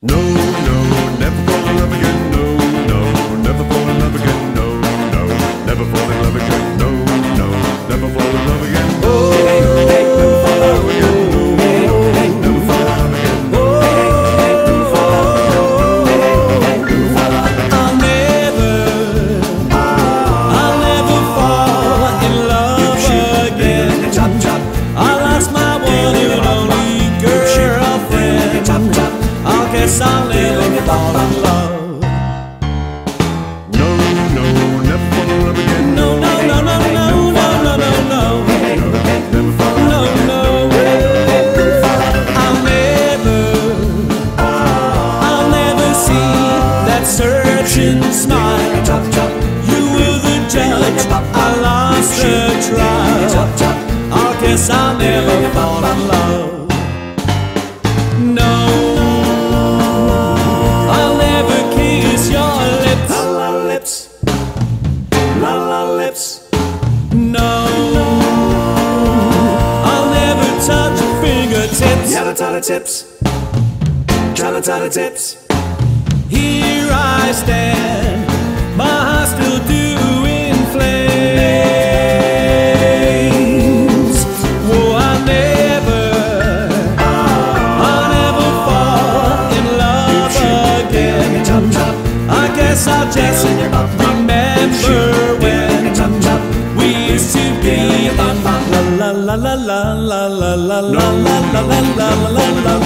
No, Fall in love. No, no, never fall in love again. No, no, no, no, no, no, no, no, no. Never fall in love No, no. I'll never, I'll never see that searching smile. You were the judge, I lost the trial. I guess I'll never fall in love. La la lips. No, I'll never touch your fingertips. Yada tada tips. Chada tada tips. Here I stand, my heart still doing flames. Oh, I never, I never fall in love again. I guess I'll just remember when we used to be in la la la la la la la la la la la la